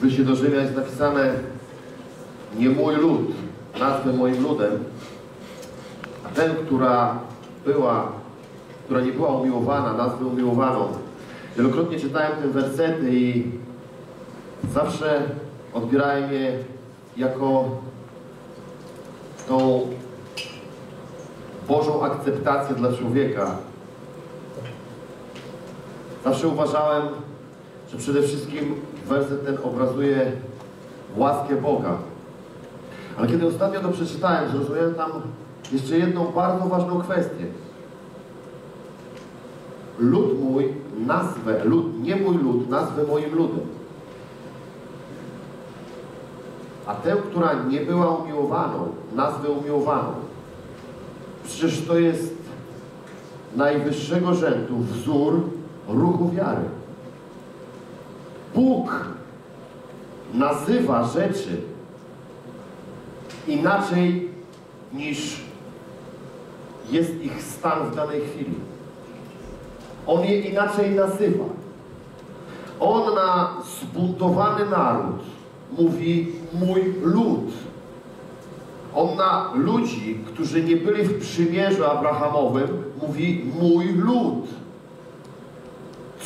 w liście do Rzymian jest napisane nie mój lud, nazwę moim ludem, a ten, która była, która nie była umiłowana, nazwę umiłowaną. Wielokrotnie czytałem te wersety i zawsze odbierałem je jako tą Bożą akceptację dla człowieka. Zawsze uważałem, że przede wszystkim werset ten obrazuje łaskę Boga. Ale kiedy ostatnio to przeczytałem, zrozumiałem tam jeszcze jedną bardzo ważną kwestię. Lud mój, nazwę, lud, nie mój lud, nazwę moim ludem. A tę, która nie była umiłowaną, nazwę umiłowaną. Przecież to jest najwyższego rzędu wzór ruchu wiary. Bóg nazywa rzeczy inaczej niż jest ich stan w danej chwili. On je inaczej nazywa. On na zbuntowany naród mówi mój lud. On na ludzi, którzy nie byli w przymierzu Abrahamowym, mówi mój lud.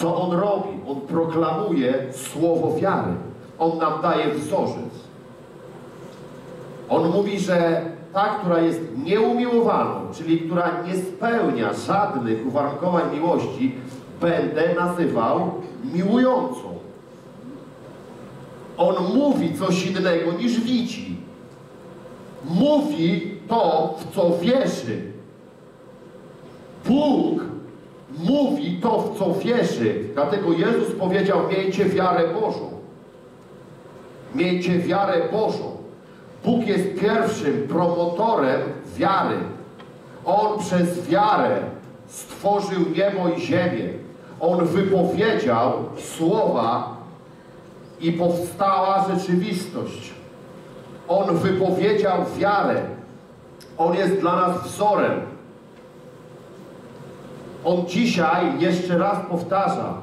Co on robi? On proklamuje słowo wiary. On nam daje wzorzec. On mówi, że ta, która jest nieumiłowaną, czyli która nie spełnia żadnych uwarunkowań miłości, będę nazywał miłującą. On mówi coś innego niż widzi. Mówi to, w co wierzy. Bóg mówi to, w co wierzy. Dlatego Jezus powiedział, miejcie wiarę Bożą. Miejcie wiarę Bożą. Bóg jest pierwszym promotorem wiary. On przez wiarę stworzył niebo i ziemię. On wypowiedział słowa i powstała rzeczywistość. On wypowiedział wiarę. On jest dla nas wzorem. On dzisiaj jeszcze raz powtarza,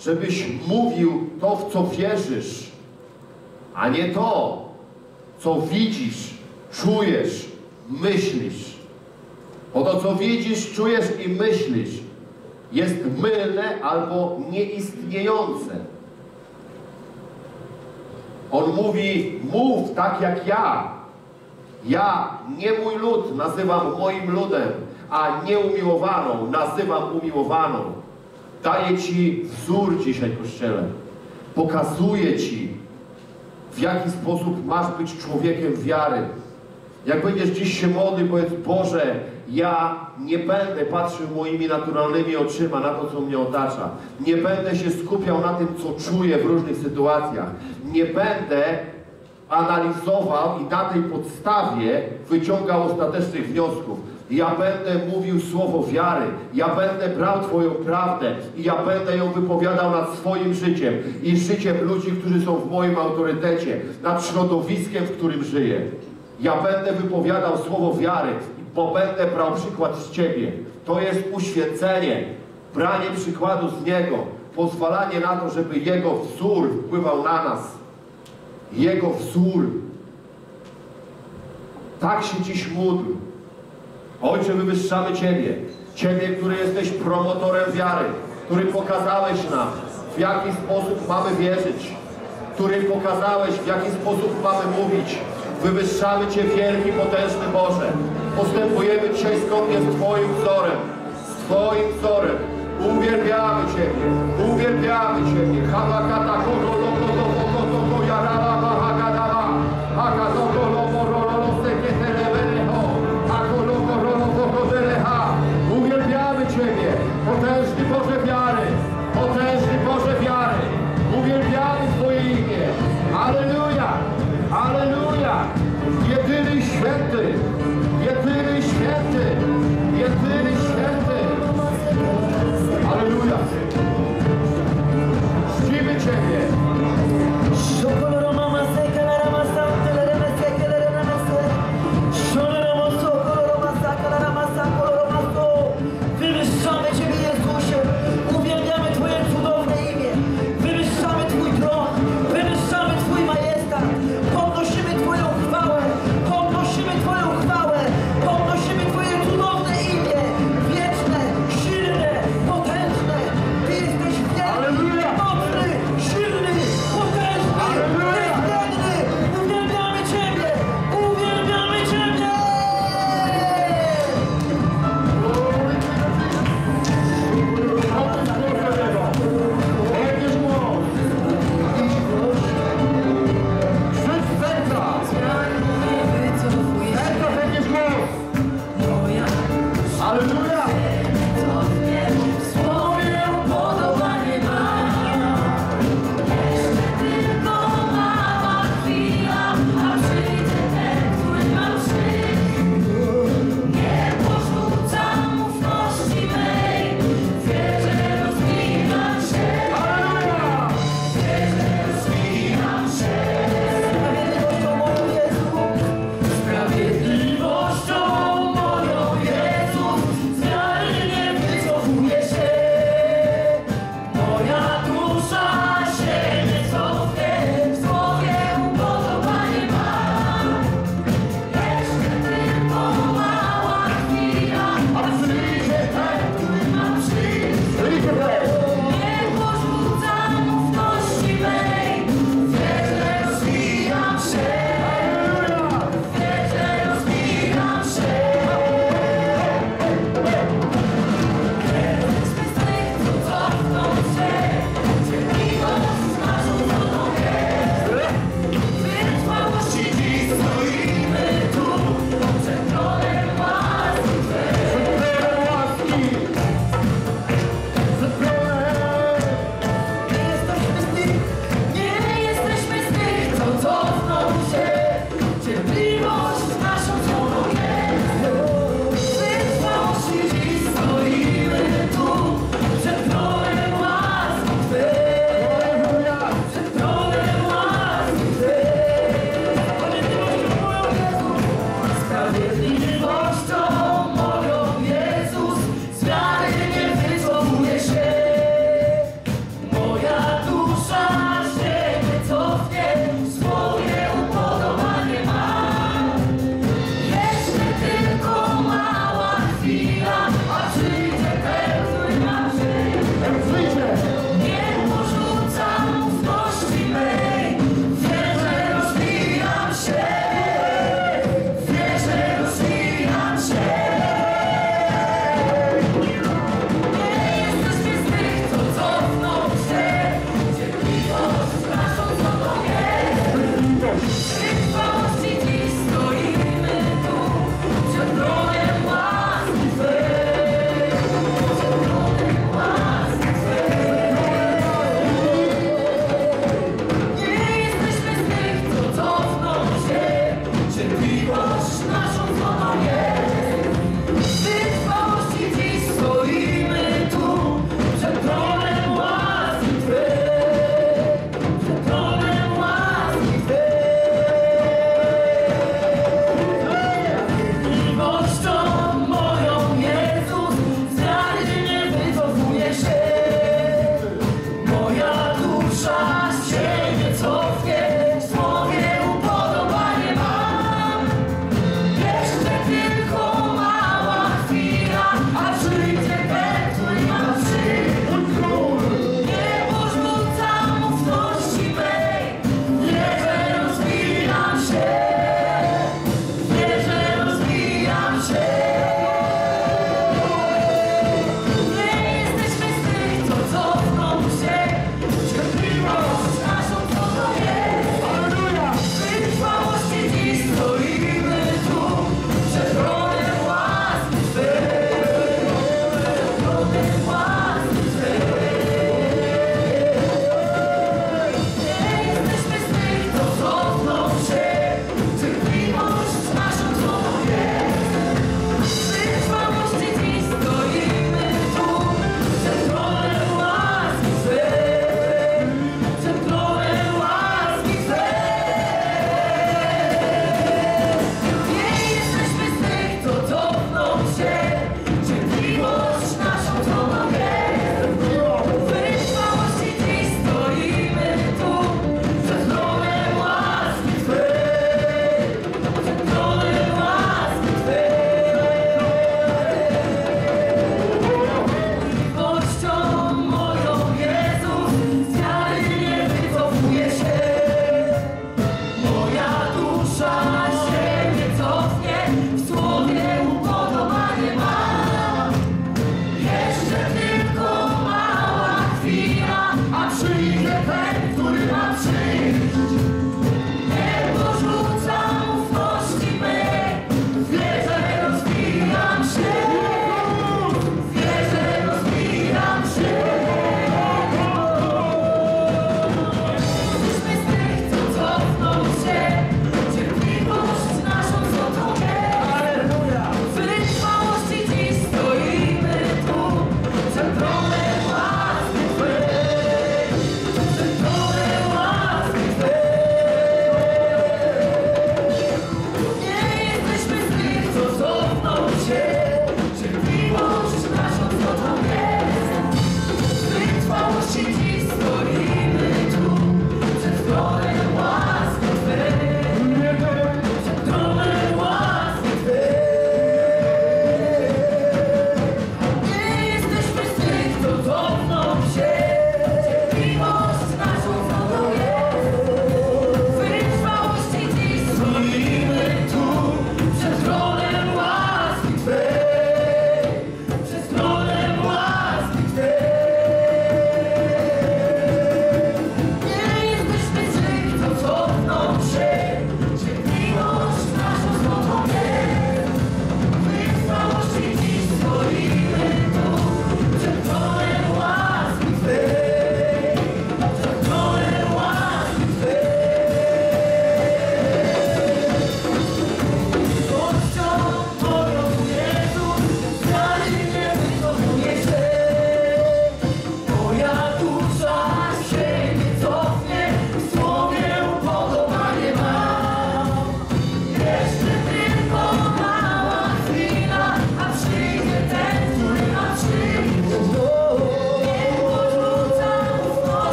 żebyś mówił to, w co wierzysz, a nie to, co widzisz, czujesz, myślisz. Bo to, co widzisz, czujesz i myślisz, jest mylne albo nieistniejące. On mówi, mów tak jak ja. Ja, nie mój lud, nazywam moim ludem, a nieumiłowaną nazywam umiłowaną. Daję Ci wzór dzisiaj, Kościele. Pokazuję Ci, w jaki sposób masz być człowiekiem wiary. Jak będziesz dziś się modlił, powiedz, Boże, ja nie będę patrzył moimi naturalnymi oczyma na to, co mnie otacza. Nie będę się skupiał na tym, co czuję w różnych sytuacjach. Nie będę analizował i na tej podstawie wyciągał ostatecznych wniosków. Ja będę mówił słowo wiary. Ja będę brał Twoją prawdę i ja będę ją wypowiadał nad swoim życiem i życiem ludzi, którzy są w moim autorytecie, nad środowiskiem, w którym żyję. Ja będę wypowiadał słowo wiary, bo będę brał przykład z Ciebie. To jest uświęcenie, branie przykładu z Niego, pozwalanie na to, żeby Jego wzór wpływał na nas. Jego wzór. Tak się dziś módl. Ojcze, wywyższamy Ciebie. Ciebie, który jesteś promotorem wiary, który pokazałeś nam, w jaki sposób mamy wierzyć, który pokazałeś, w jaki sposób mamy mówić. Wywyższamy Cię, wielki, potężny Boże. Postępujemy dzisiaj zgodnie z Twoim wzorem, z Twoim wzorem. Uwielbiamy Ciebie, uwielbiamy Ciebie. Halakata, kodo,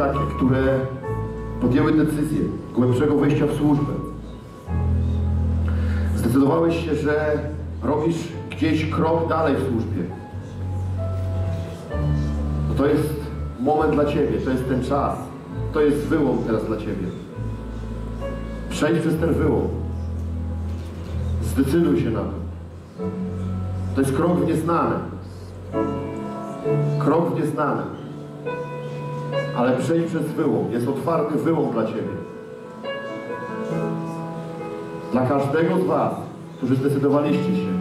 takie, które podjęły decyzję głębszego wejścia w służbę, zdecydowałeś się, że robisz gdzieś krok dalej w służbie, to to jest moment dla Ciebie, to jest ten czas, to jest wyłom teraz dla Ciebie. Przejdź przez ten wyłom. Zdecyduj się na to. To jest krok w nieznane. Krok w nieznane. Ale przejdź przez wyłom. Jest otwarty wyłom dla Ciebie. Dla każdego z Was, którzy zdecydowaliście się,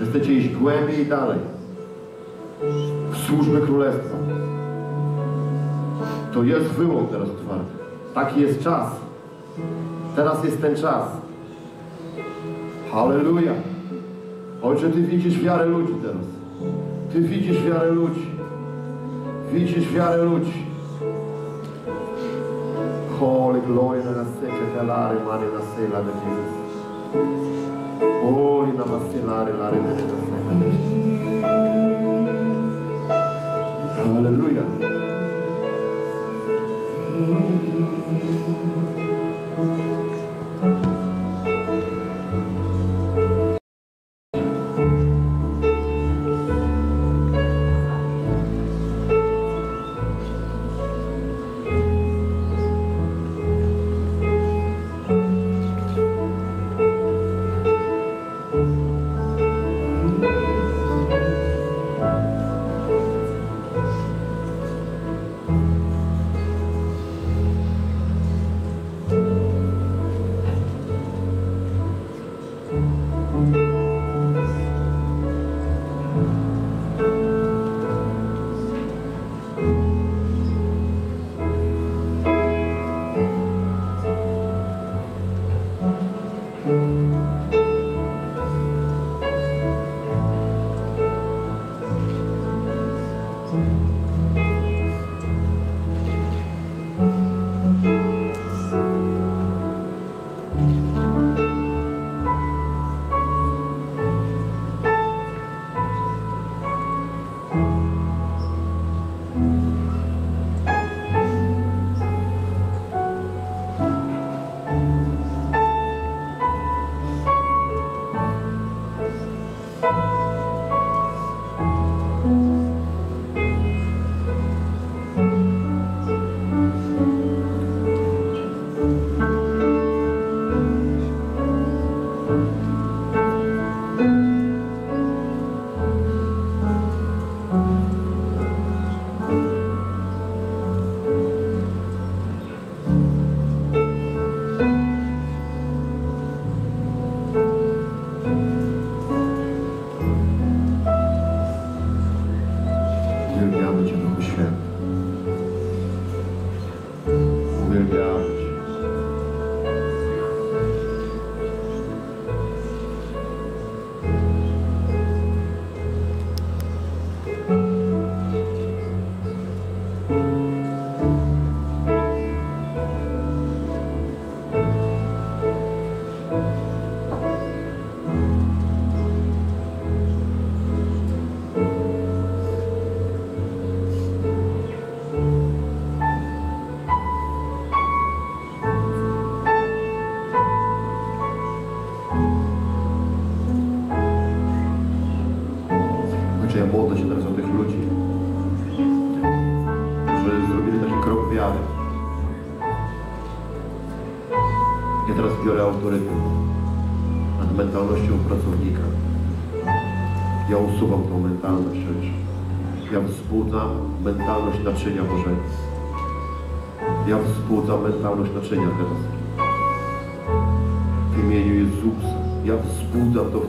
że chcecie iść głębiej i dalej w służbę Królestwa. To jest wyłom teraz otwarty. Taki jest czas. Teraz jest ten czas. Halleluja. Ojcze, Ty widzisz wiarę ludzi teraz. Ty widzisz wiarę ludzi. Widzisz wiarę ludzi. po' le glorie della secca calare cioè mare da sé la Gesù. Oh in amassilare l'are della secca alleluia. Ja usuwam tą mentalność, Ojcze. Ja wzbudzam mentalność naczynia Bożego. Ja wzbudzam mentalność naczynia teraz. W imieniu Jezusa. Ja wzbudzam to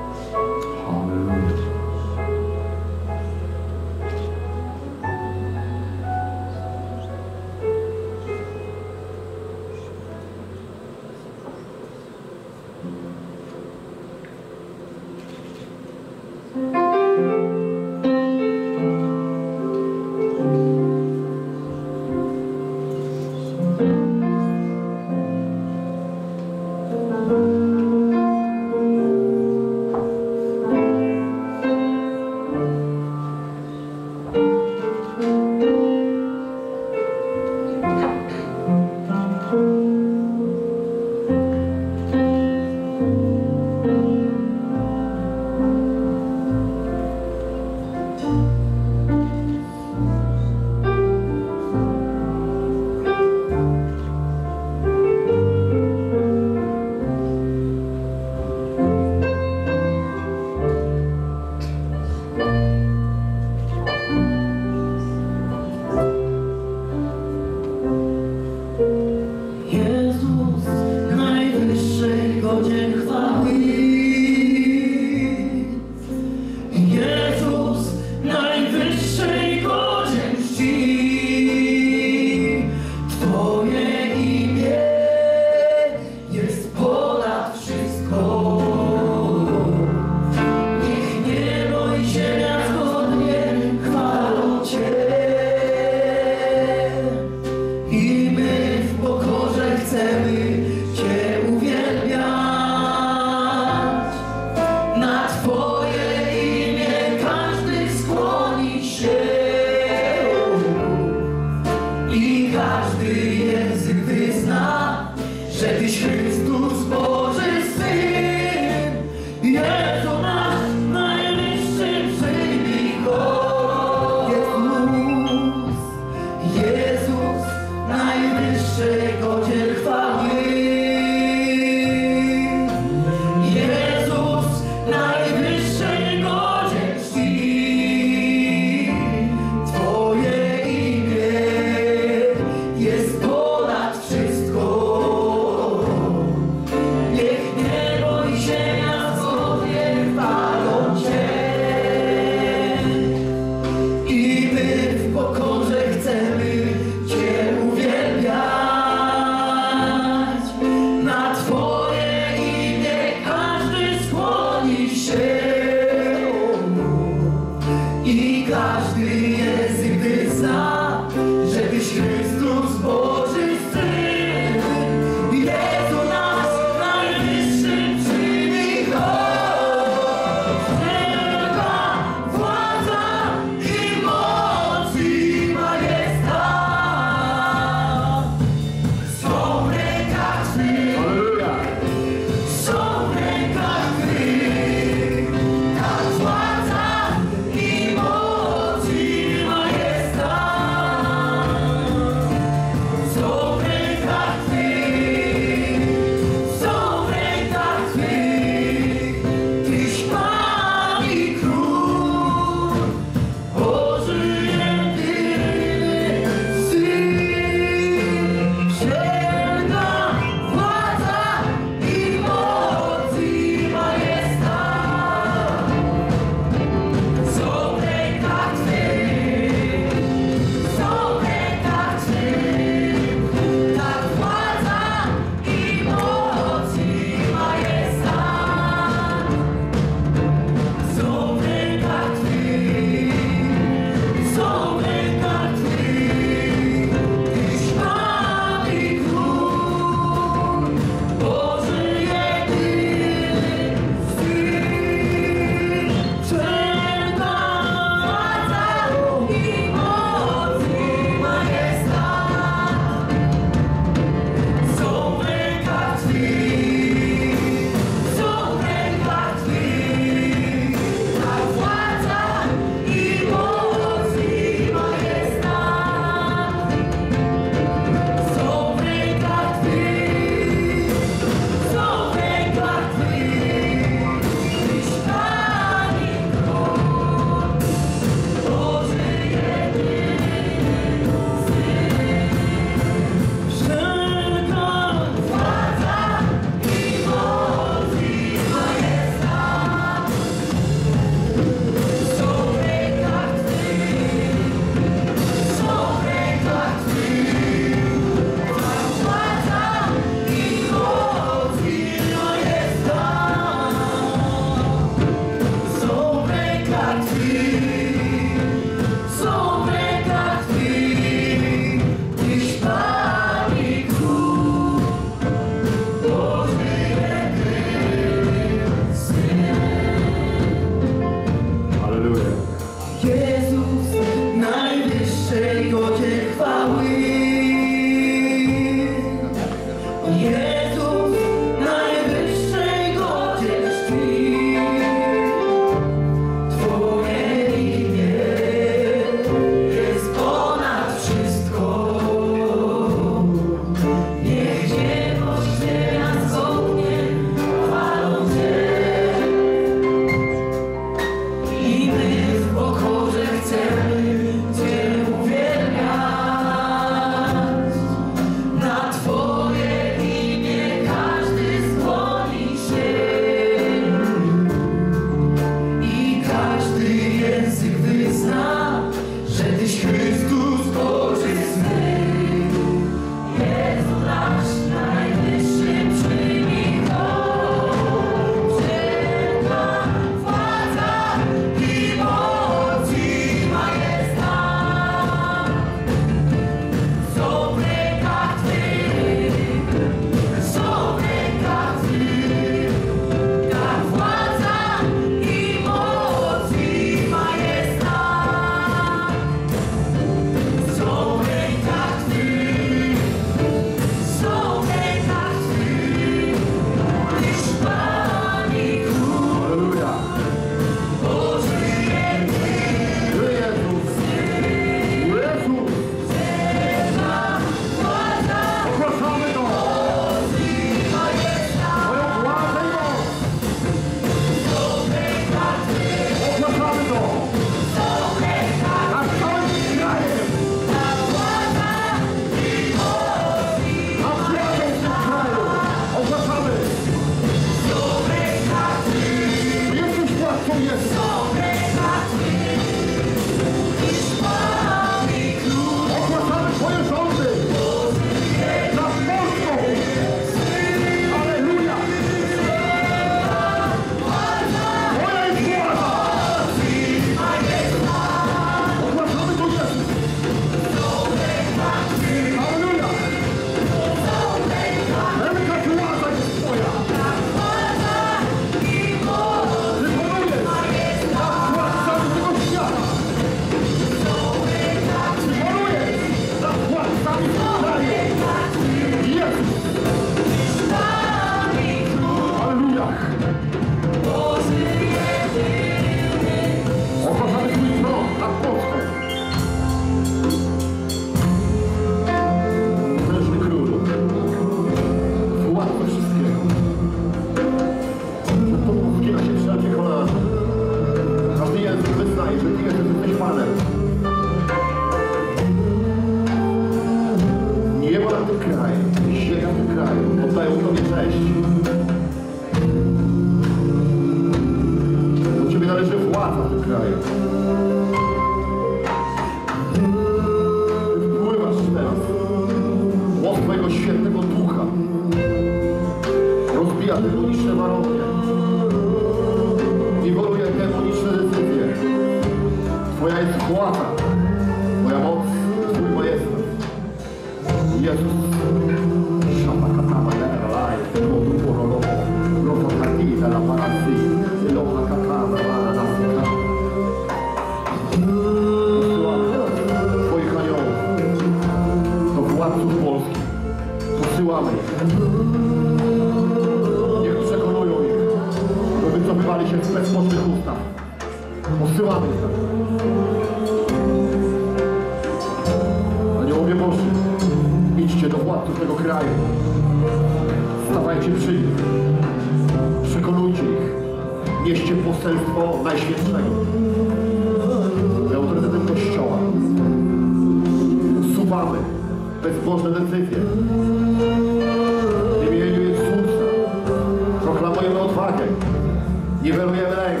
Niwelujemy lęk.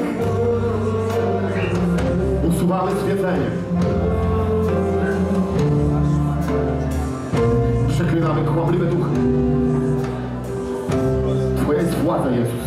Usuwamy zwiedzenie. Przeklinamy kłamliwe duchy. Twoja jest władza, Jezus.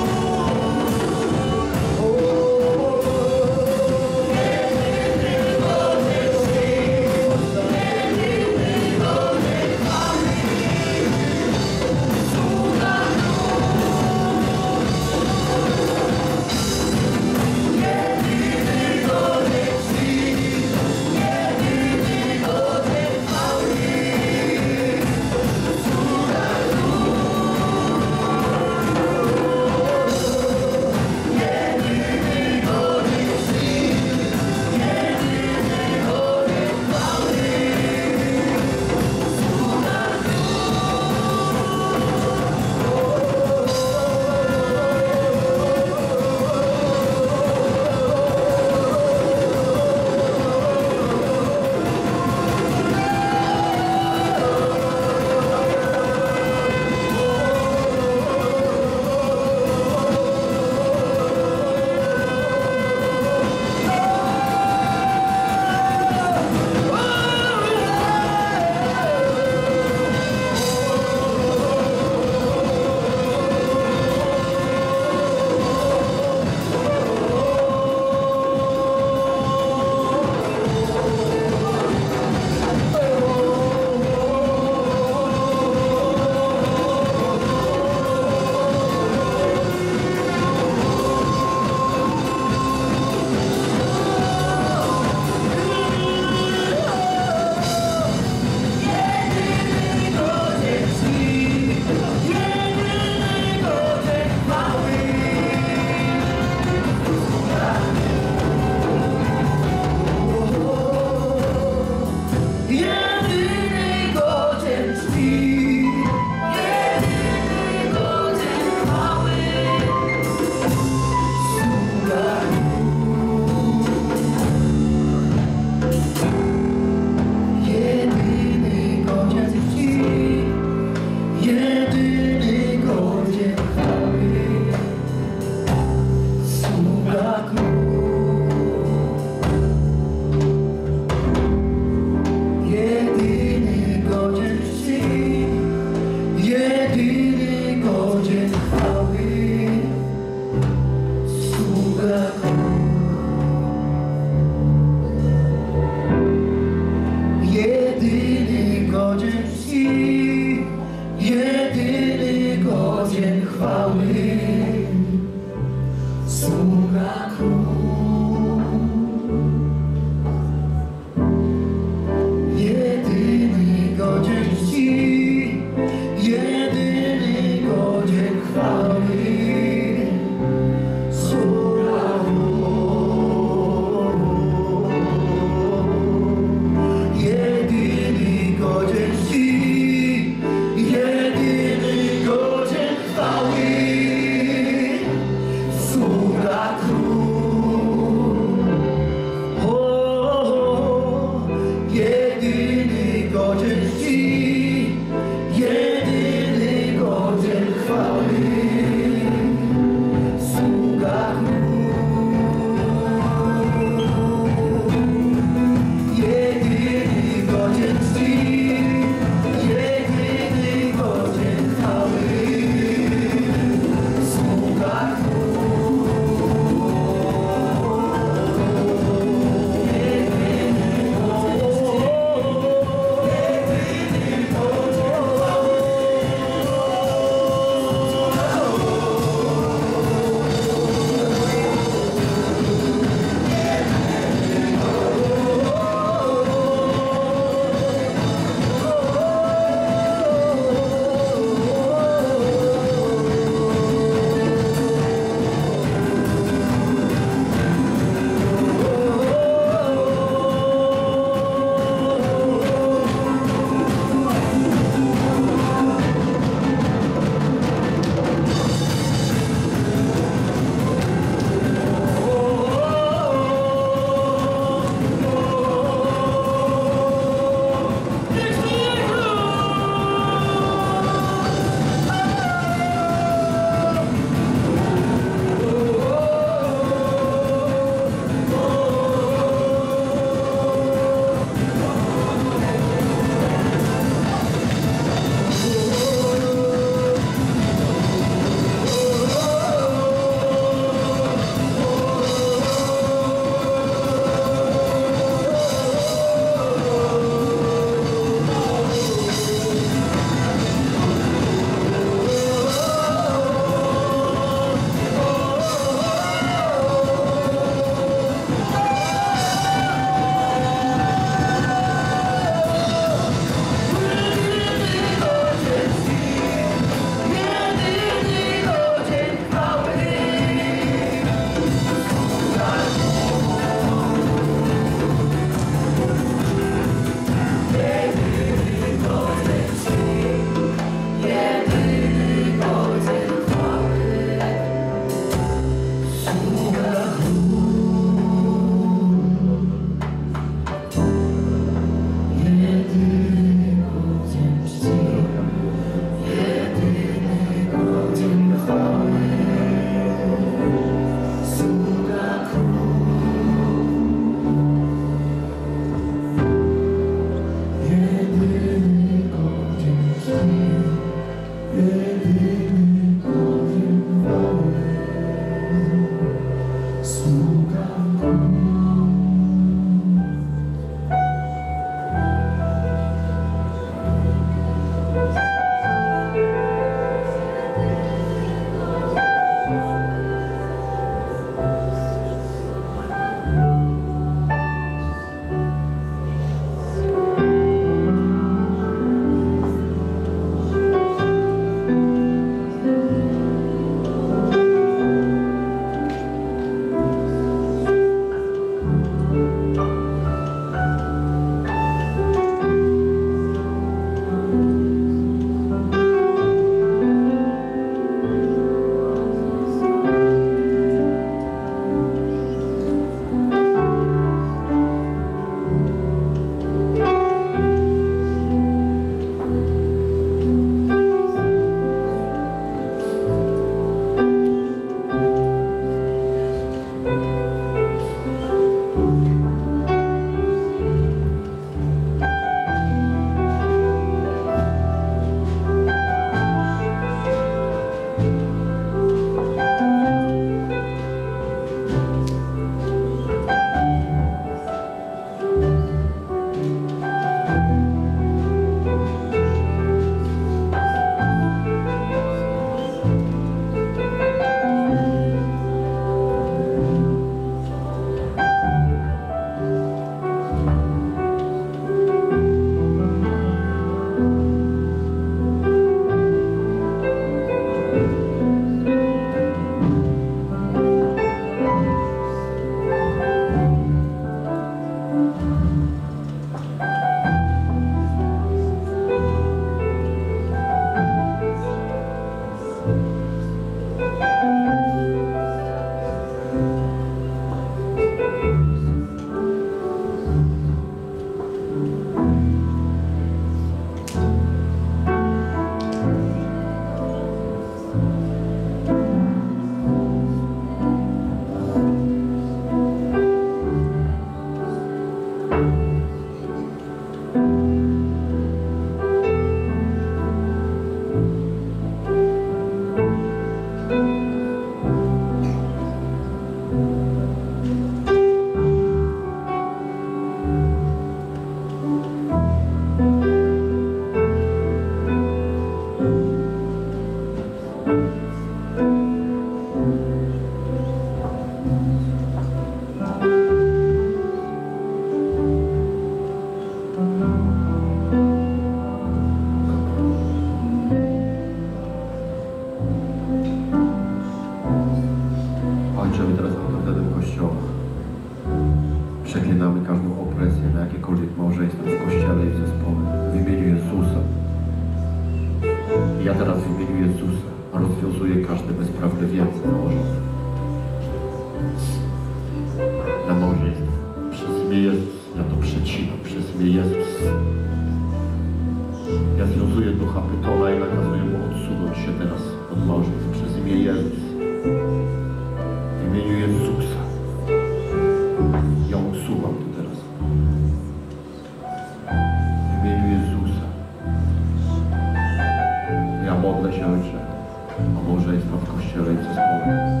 Kościele